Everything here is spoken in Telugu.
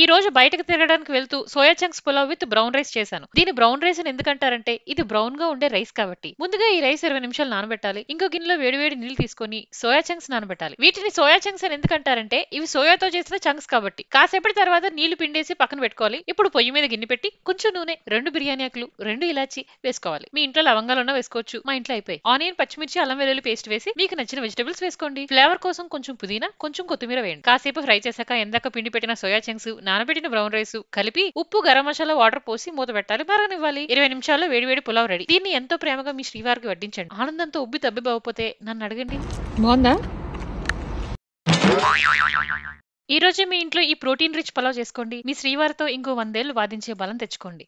ఈ రోజు బయటకు తిరగడానికి వెళ్తూ soya chunks pulao with brown rice చేశాను. దీని బ్రౌన్ రైస్ అని ఎందుకంటారంటే ఇది బ్రౌన్గా ఉండే రైస్ కాబట్టి. ముందుగా ఈ రైస్ ఇరవై నిమిషాలు నానబెట్టాలి. ఇంకో గిన్నెలో వేడివేడి నీళ్ళు తీసుకొని సోయా చంక్స్ నానబెట్టాలి. వీటిని సోయా చంక్స్ అని ఎందుకంటారంటే ఇవి సోయాతో చేసిన చంక్స్ కాబట్టి. కాసేపటి తర్వాత నీళ్ళు పిండేసి పక్కన పెట్టుకోవాలి. ఇప్పుడు పొయ్యి మీద గిన్నె పెట్టి కొంచెం నూనె రెండు బిర్యానీ ఆకులు రెండు ఇలాచి వేసుకోవాలి. మీ ఇంట్లో లవంగాలు ఉన్నా వేసుకోవచ్చు. మా ఇంట్లో అయిపోయి ఆనియన్ పచ్చిమిర్చి అల్లం వెల్లుల్లి పేస్ట్ వేసి మీకు నచ్చిన వెజిటబుల్స్ వేసుకోండి. ఫ్లేవర్ కోసం కొంచెం పుదీనా కొంచెం కొత్తిమీర వేయండి. కాసేపు ఫ్రై చేశాక ఎందాక పిండి పెట్టిన సోయా చంక్స్ నానబెట్టిన బ్రౌన్ రైస్ కలిపి ఉప్పు గరం మసాలా వాటర్ పోసి మూత పెట్టాలి. మరగనివ్వాలి ఇరవై నిమిషాల్లో వేడివేడి పులావ్ రెడీ. దీన్ని ఎంతో ప్రేమగా మీ శ్రీవారికి వడ్డించండి. ఆనందంతో ఉబ్బి తబ్బి బాగుపోతే నన్ను అడగండి. బాగుందా? ఈ రోజే మీ ఇంట్లో ఈ ప్రోటీన్ రిచ్ పలావ్ చేసుకోండి. మీ శ్రీవారితో ఇంకో వందేళ్ళు వాదించే బలం తెచ్చుకోండి.